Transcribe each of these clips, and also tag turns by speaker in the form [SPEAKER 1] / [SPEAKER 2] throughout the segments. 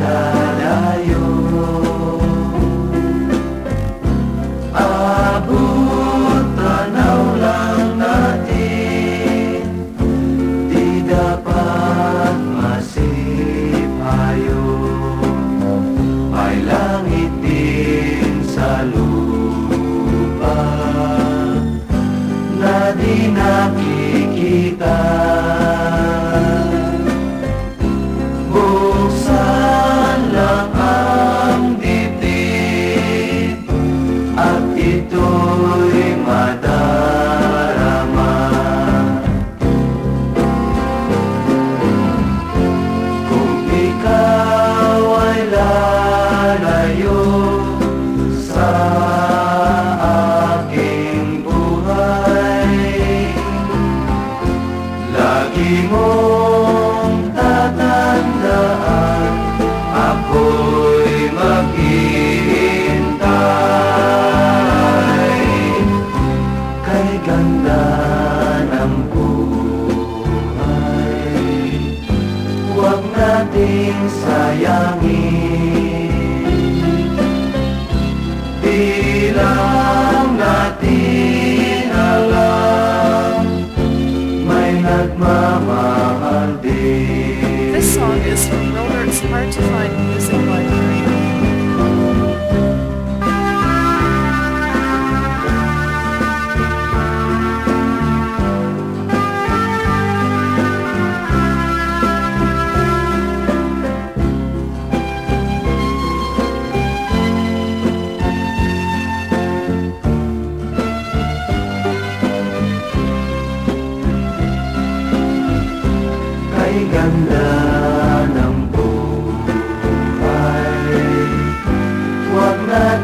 [SPEAKER 1] love. Lagi mong tatandaan Ako'y maghihintay. Kay ganda ng buhay. Huwag nating sayangin nagmamahal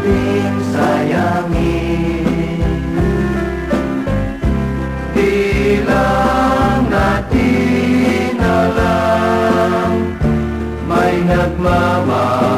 [SPEAKER 1] nating sayangin. Di lang natin alam May nagmamahal